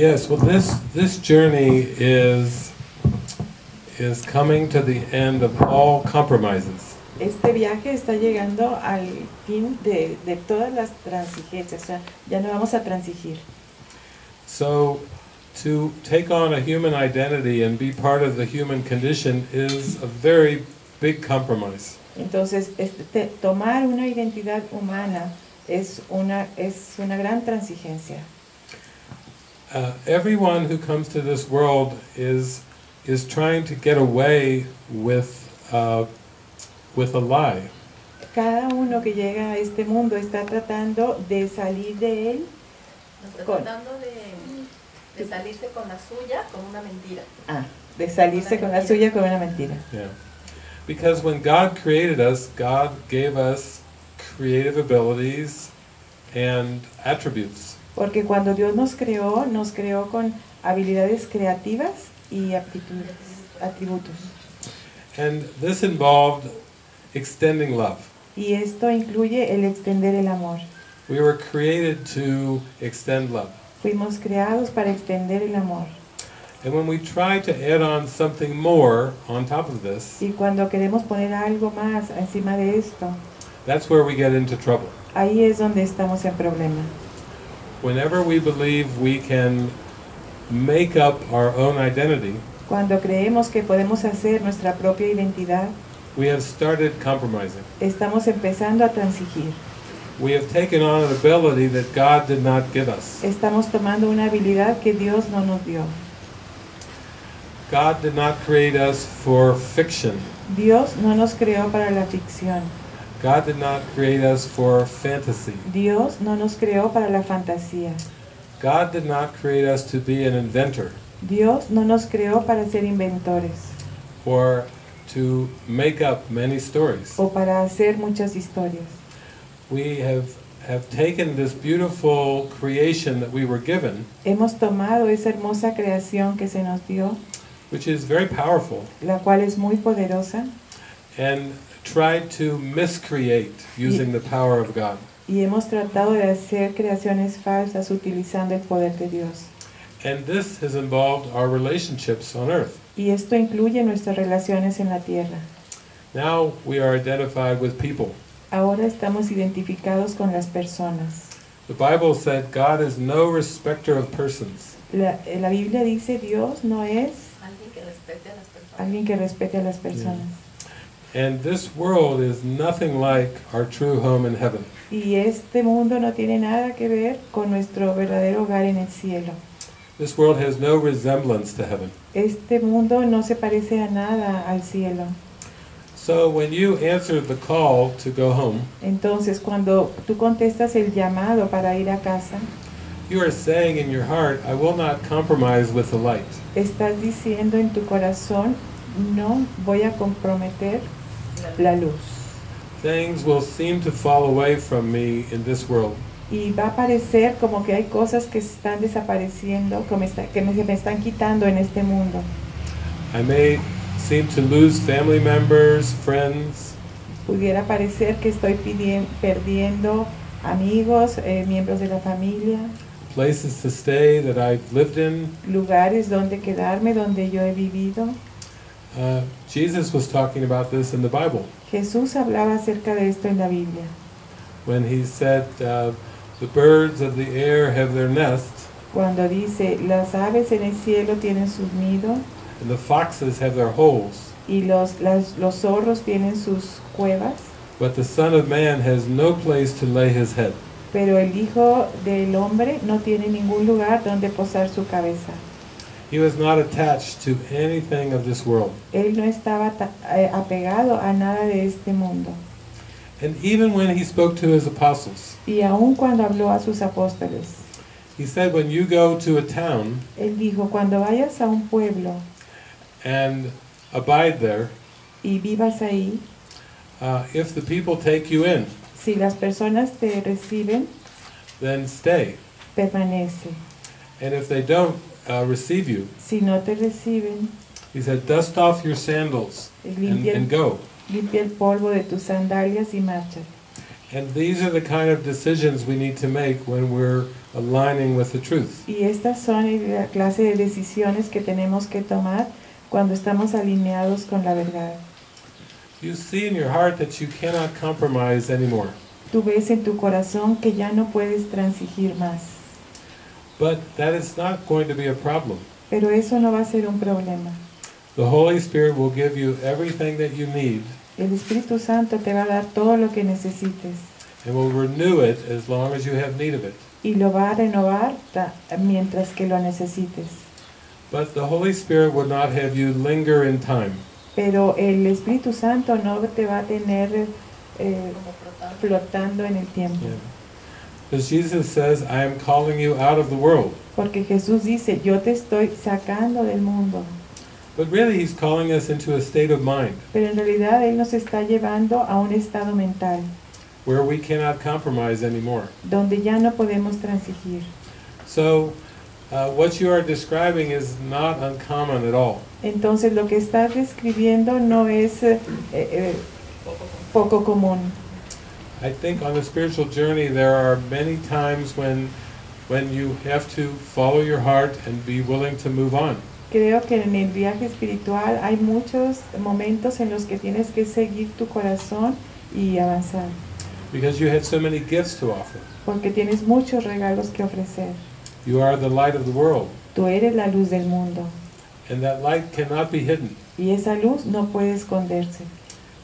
Yes, well, this this journey is is coming to the end of all compromises. Este viaje está llegando al fin de, de todas las transigencias, o sea, ya no vamos a transigir. So, to take on a human identity and be part of the human condition is a very big compromise. Entonces, este, te- tomar una identidad humana es una, es una gran transigencia. Uh, everyone who comes to this world is is trying to get away with uh, with a lie. Cada uno que llega a este mundo está tratando de salir de él, Está Con- tratando de, de salirse con la suya con una mentira. ah, de salirse con la suya con una mentira. Yeah. Because when God created us, God gave us creative abilities and attributes. Porque cuando Dios nos creó, nos creó con habilidades creativas y aptitudes, atributos. And this involved extending love. Y esto incluye el extender el amor. We were created to extend love. Fuimos creados para extender el amor. And when we try to add on something more on top of this, Y cuando queremos poner algo más encima de esto, that's where we get into trouble. ahí es donde estamos en problema. Whenever we believe we can make up our own identity, Cuando creemos que podemos hacer nuestra propia identidad, we have started compromising. estamos empezando a transigir. We have taken on an ability that God did not give us. Estamos tomando una habilidad que Dios no nos dio. God did not create us for fiction. Dios no nos creó para la ficción. God did not create us for fantasy. Dios no nos creó para la fantasía. God did not create us to be an inventor Dios no nos creó para ser inventores or to make up many stories. o para hacer muchas historias. We have, have taken this beautiful creation that we were given, Hemos tomado esa hermosa creación que se nos dio, which is very powerful, la cual es muy poderosa, and tried to miscreate using the power of God. y hemos tratado de hacer creaciones falsas utilizando el poder de Dios. And this has involved our relationships on earth. Y esto incluye nuestras relaciones en la tierra. Now we are identified with people. Ahora estamos identificados con las personas. The Bible said God is no respecter of persons. La, la Biblia dice Dios no es Alguien que respete a las personas. alguien que respete a las personas. And this world is nothing like our true home in heaven. Y este mundo no tiene nada que ver con nuestro verdadero hogar en el cielo. This world has no resemblance to heaven. Este mundo no se parece a nada al cielo. So when you answer the call to go home, Entonces, cuando tú contestas el llamado para ir a casa, you are saying in your heart, I will not compromise with the light. estás diciendo en tu corazón, no voy a comprometer la luz. Things will seem to fall away from me in this world. Y va a parecer como que hay cosas que están desapareciendo, que me, está- que me- me están quitando en este mundo. I may seem to lose family members, friends, Pudiera parecer que estoy perdiendo amigos, eh, miembros de la familia, places to stay that I've lived in. lugares donde quedarme, donde yo he vivido. Uh, Jesus was talking about this in the Bible Jesús hablaba acerca de esto en la Biblia, when he said, uh, The birds of the air have their nests, cuando dice, las aves en el cielo tienen sus nidos and the foxes have their holes, y los, las- los zorros tienen sus cuevas, but the Son of Man has no place to lay his head. pero el Hijo del Hombre no tiene ningún lugar donde posar su cabeza. He was not attached to anything of this world. Él no estaba eh, apegado a nada de este mundo. And even when he spoke to his apostles, Y aun cuando habló a sus apóstoles, he said, When you go to a town Él dijo, cuando vayas a un pueblo and abide there, y vivas ahí, uh, if the people take you in, si las personas te reciben, then stay. permanece. And if they don't uh, receive you, Si no te reciben, he said, dust off your sandals and, limpia, and go. limpia el polvo de tus sandalias y marcha. And these are the kind of decisions we need to make when we're aligning with the truth. Y estas son la clase de decisiones que tenemos que tomar cuando estamos alineados con la verdad. You see in your heart that you cannot compromise anymore. Tú ves en tu corazón que ya no puedes transigir más, But that is not going to be a problem. pero eso no va a ser un problema. The Holy Spirit will give you everything that you need El Espíritu Santo te va a dar todo lo que necesites and will renew it as long as you have need of it. y lo va a renovar mientras que lo necesites. But the Holy Spirit would not have you linger in time. Pero el Espíritu Santo no te va a tener eh, flotando. flotando en el tiempo. Because Jesus says, I am calling you out of the world. Porque Jesús dice, yo te estoy sacando del mundo. But really, He's calling us into a state of mind Pero en realidad Él nos está llevando a un estado mental where we cannot compromise anymore. donde ya no podemos transigir. So, uh, what you are describing is not uncommon at all. Entonces lo que estás describiendo no es eh, eh, poco común. I think on the spiritual journey, there are many times when, when you have to follow your heart and be willing to move on. Creo que en el viaje espiritual hay muchos momentos en los que tienes que seguir tu corazón y avanzar, Because you have so many gifts to offer. porque tienes muchos regalos que ofrecer. You are the light of the world, Tú eres la luz del mundo and that light cannot be hidden. y esa luz no puede esconderse.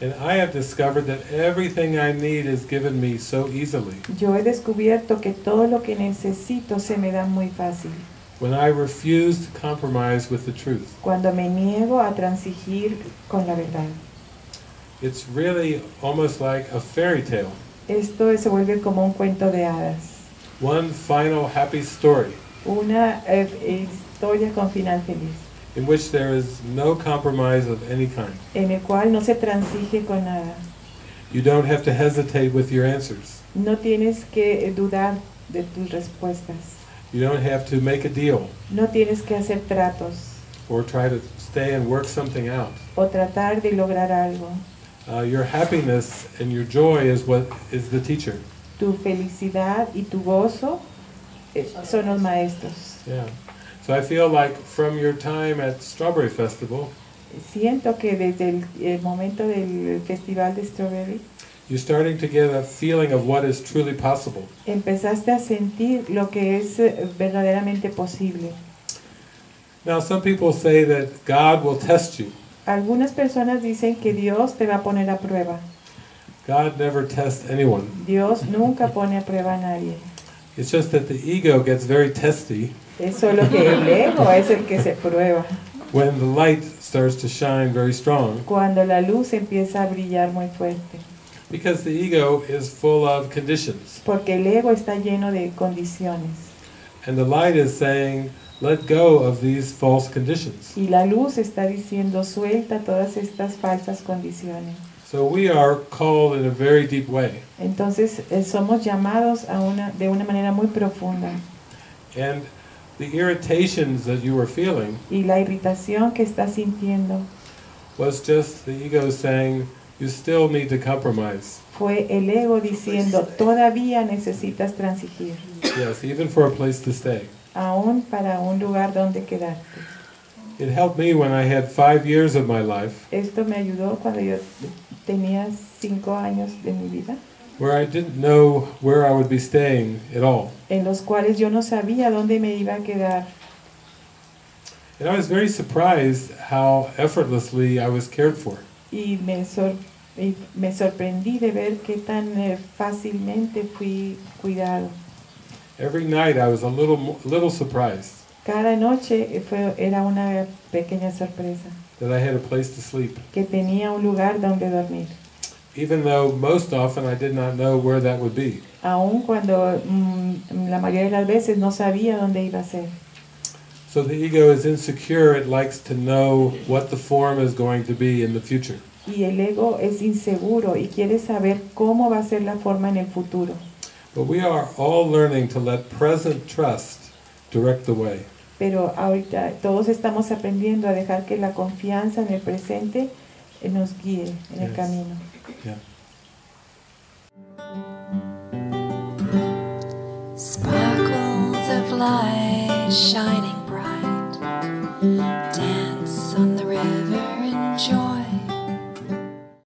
And I have discovered that everything I need is given me so easily. Yo he descubierto que todo lo que necesito se me da muy fácil. When I refuse to compromise with the truth, Cuando me niego a transigir con la verdad. it's really almost like a fairy tale. Esto se vuelve como un cuento de hadas. One final happy story Una eh, historia con final feliz, in which there is no compromise of any kind. en el cual no se transige con nada. You don't have to hesitate with your answers. No tienes que dudar de tus respuestas. You don't have to make a deal No tienes que hacer tratos or try to stay and work something out. o tratar de lograr algo. Uh, your happiness and your joy is what is the teacher. Tu felicidad y tu gozo eh, son los maestros. Yeah. So I feel like from your time at Strawberry Festival, Siento que desde el, el momento del festival de Strawberry you're starting to get a feeling of what is truly possible. empezaste a sentir lo que es eh, verdaderamente posible. Now, some people say that God will test you. Algunas personas dicen que Dios te va a poner a prueba. God never tests anyone. Dios nunca pone a prueba a nadie. It's just that the ego gets very testy Es solo que el ego es el que se prueba. when the light starts to shine very strong Cuando la luz empieza a brillar muy fuerte. because the ego is full of conditions. Porque el ego está lleno de condiciones. And the light is saying, let go of these false conditions. Y la luz está diciendo suelta todas estas falsas condiciones. So we are called in a very deep way. Entonces eh, somos llamados a una, de una manera muy profunda. And the irritations that you were feeling Y la irritación que estás sintiendo was just the ego saying, you still need to compromise. fue el ego diciendo todavía necesitas transigir, Yes, even for a place to stay. aún para un lugar donde quedarte. It helped me when I had five years of my life Esto me ayudó cuando yo tenía cinco años de mi vida, where I didn't know where I would be staying at all. en los cuales yo no sabía dónde me iba a quedar. And I was very surprised how effortlessly I was cared for. Y me, sor- y me sorprendí de ver qué tan eh, fácilmente fui cuidado. Every night I was a little, little surprised Cada noche fue, era una pequeña sorpresa, that I had a place to sleep, que tenía un lugar donde dormir. Even though most often I did not know where that would be. Aun cuando mm, la mayoría de las veces no sabía dónde iba a ser. So the ego is insecure, it likes to know what the form is going to be in the future. Y el ego es inseguro y quiere saber cómo va a ser la forma en el futuro. But we are all learning to let present trust direct the way. Pero ahorita todos estamos aprendiendo a dejar que la confianza en el presente nos guíe en el camino. Yeah. Sparkles of light shining.